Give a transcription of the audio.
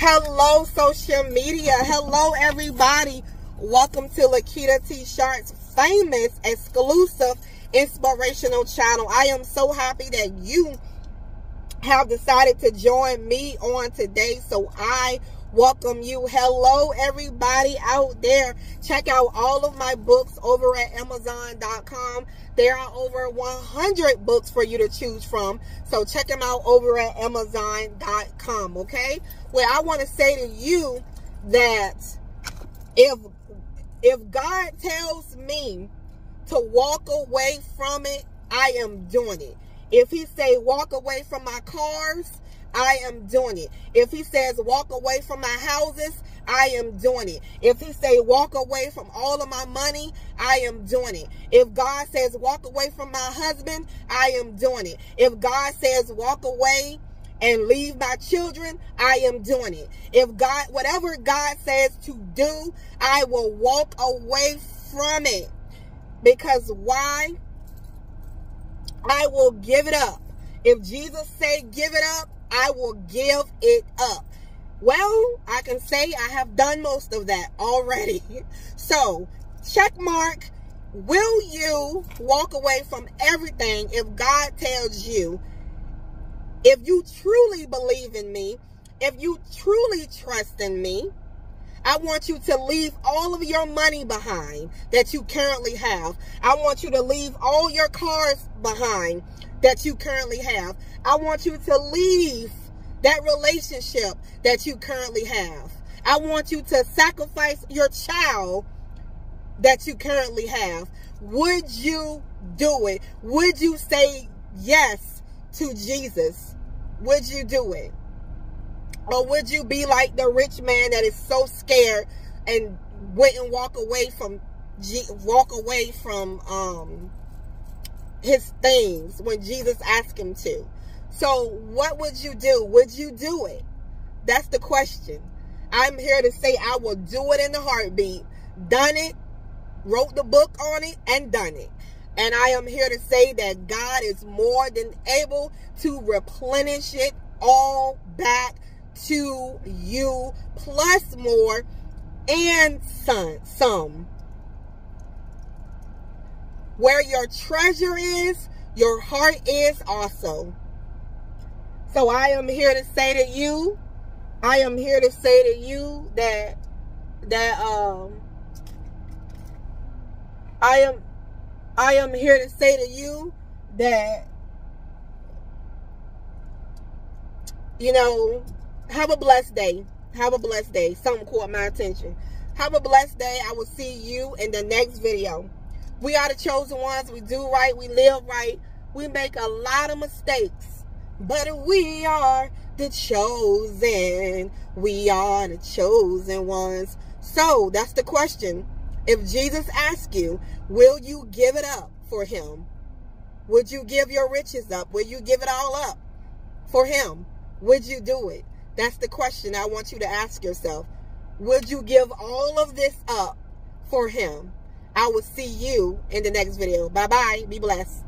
Hello, social media. Hello, everybody. Welcome to Lakita T. Sharpe's famous, exclusive, inspirational channel. I am so happy that you have decided to join me on today. So I welcome you. Hello, everybody out there. Check out all of my books over at Amazon.com. There are over 100 books for you to choose from. So check them out over at Amazon.com. Okay. Well, I want to say to you that if if God tells me to walk away from it, I am doing it. If he say walk away from my cars, I am doing it. If he says walk away from my houses, I am doing it. If he say walk away from all of my money, I am doing it. If God says walk away from my husband, I am doing it. If God says walk away and leave my children, I am doing it. If God, whatever God says to do, I will walk away from it. Because why? I will give it up. If Jesus say give it up, I will give it up. Well, I can say I have done most of that already. So, check mark. Will you walk away from everything if God tells you, if you truly believe in me, if you truly trust in me, I want you to leave all of your money behind that you currently have. I want you to leave all your cars behind that you currently have. I want you to leave that relationship that you currently have. I want you to sacrifice your child that you currently have. Would you do it? Would you say yes to Jesus? Would you do it? Or would you be like the rich man that is so scared and wouldn't walk away from walk away from um his things when Jesus asked him to? So what would you do? Would you do it? That's the question. I'm here to say I will do it in the heartbeat. Done it, wrote the book on it, and done it. And I am here to say that God is more than able to replenish it all back to you, plus more, and some. some. Where your treasure is, your heart is also. So I am here to say to you, I am here to say to you that that um I am I am here to say to you that you know, have a blessed day. Have a blessed day. Something caught my attention. Have a blessed day. I will see you in the next video. We are the chosen ones. We do right. We live right. We make a lot of mistakes but we are the chosen. We are the chosen ones. So that's the question. If Jesus asks you, will you give it up for him? Would you give your riches up? Will you give it all up for him? Would you do it? That's the question I want you to ask yourself. Would you give all of this up for him? I will see you in the next video. Bye-bye. Be blessed.